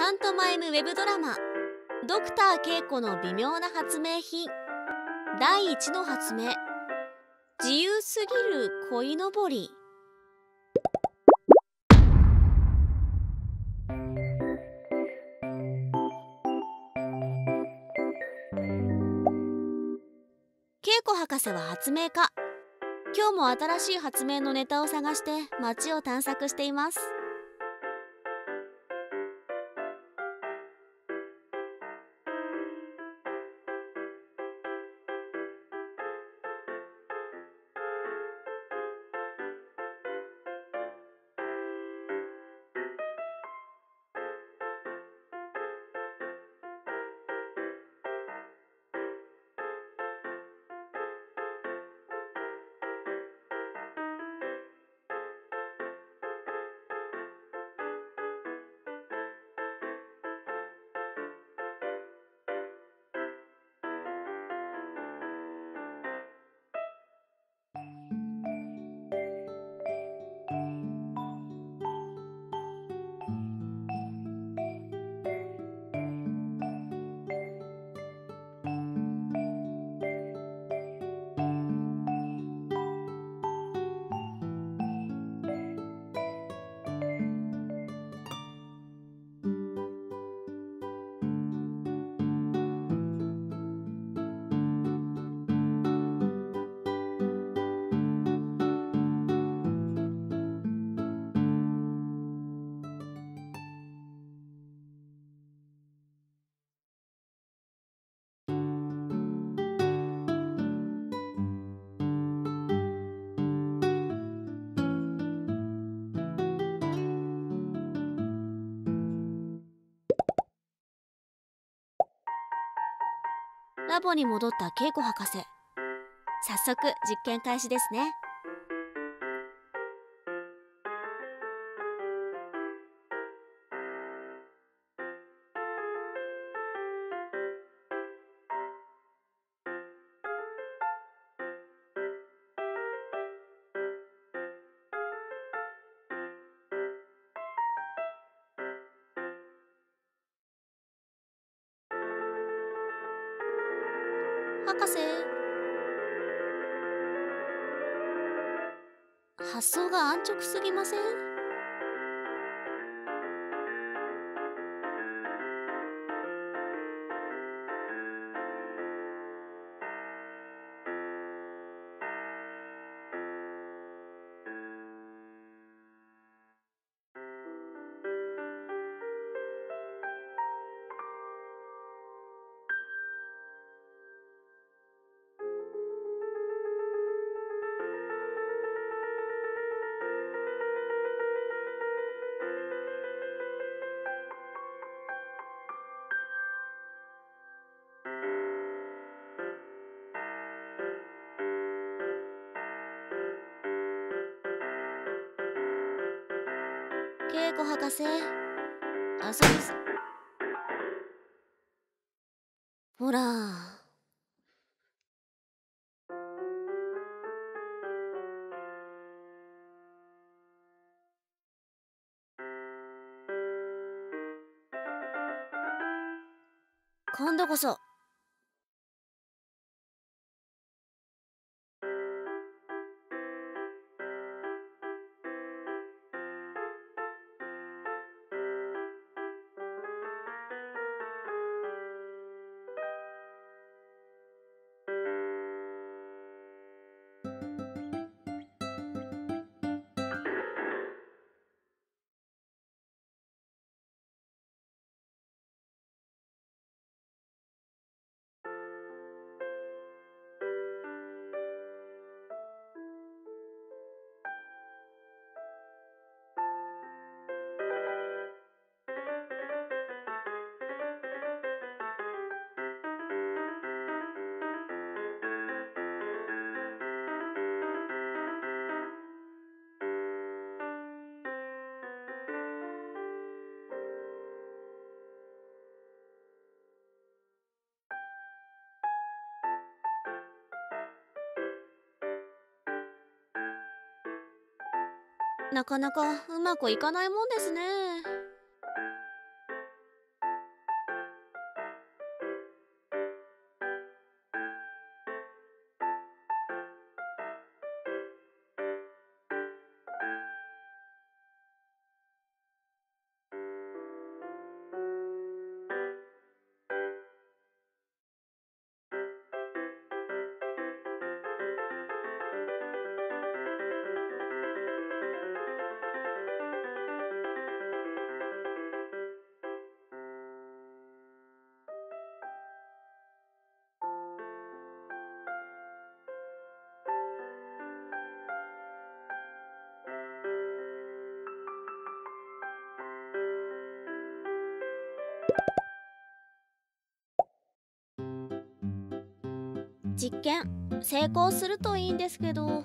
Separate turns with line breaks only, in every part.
パントマイムウェブドラマ「ドクター恵子の微妙な発明品」第1の発明。自由すぎる鯉のぼり。恵子博士は発明家。今日も新しい発明のネタを探して街を探索しています。ラボに戻った恵子博士。早速実験開始ですね。博士発想が安直すぎません？恵子博士。遊びす。ほら。今度こそ。なかなかうまくいかないもんですね。実験成功するといいんですけど。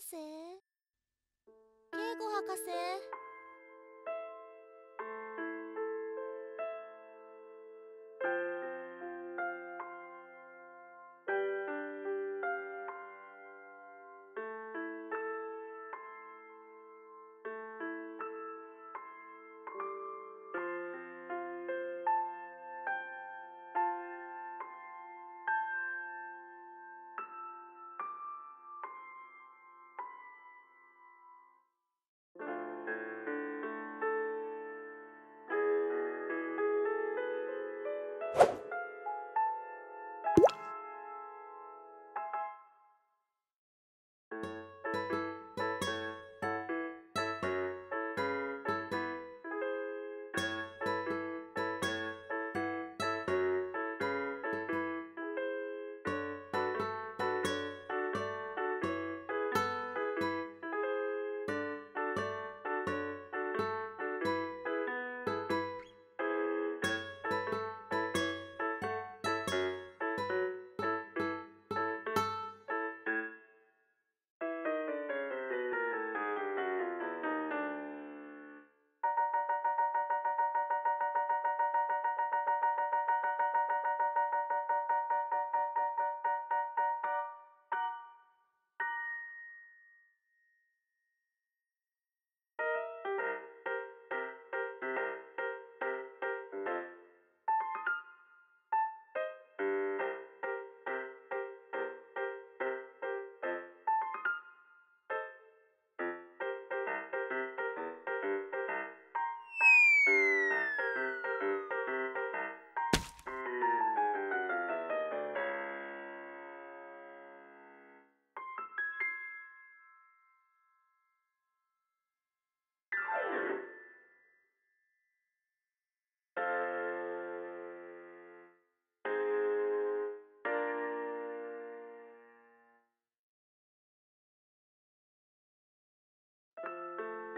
士？圭吾博士？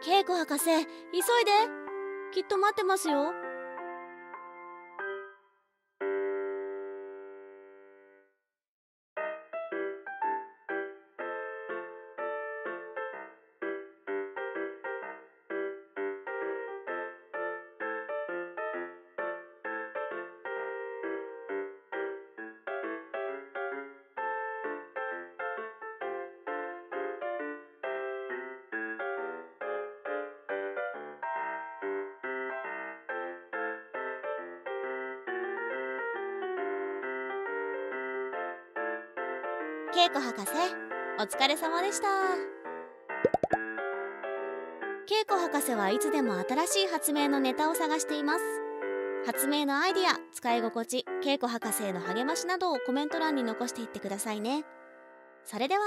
ケイコ博士急いで。きっと待ってますよ。恵子博士お疲れ様でした。恵子博士はいつでも新しい発明のネタを探しています。発明のアイディア使い心地恵子博士への励ましなどをコメント欄に残していってくださいね。それでは。